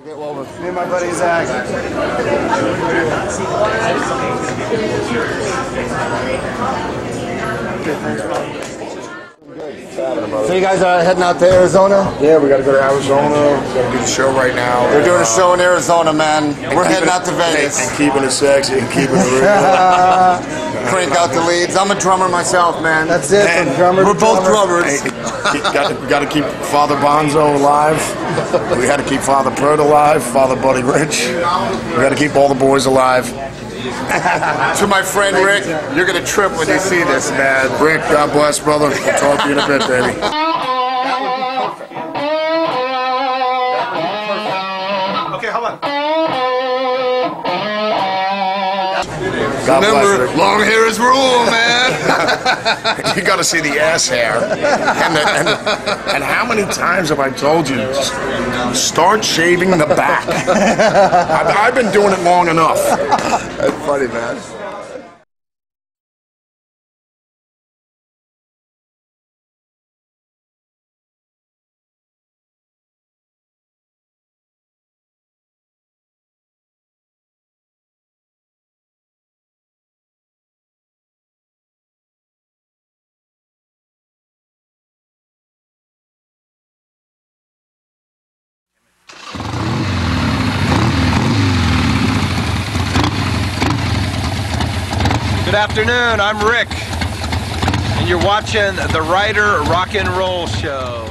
Okay, well, we're- Me and my buddy Zakk. You guys are heading out to Arizona? Yeah, we got to go to Arizona. We got to do the show right now. We're doing a uh, show in Arizona, man. We're heading it- out to Vegas. And, and keeping it sexy and keeping it real. Crank out the leads. I'm a drummer myself, man. That's it. From drummer We're both drummer. drummers. Hey, got, to, keep Father Bonzo alive. We got to keep Father Peart alive, Father Buddy Rich. We got to keep all the boys alive. To my friend Rick, you're gonna trip when you see this, man. Rick, God bless, brother. We'll talk to you in a bit, baby. Okay, hold on. God Remember, long hair is rule, man. You got to see the ass hair. And, the, and, and how many times have I told you, start shaving the back? I've, I've been doing it long enough. That's funny, man. Good afternoon, I'm Rick, and you're watching the Reiter Rock and Roll Show.